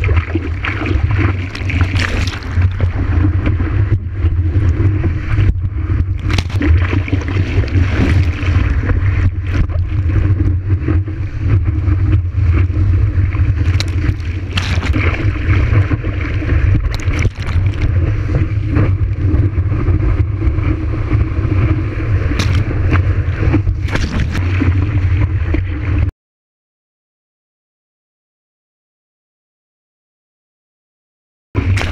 Gracias. you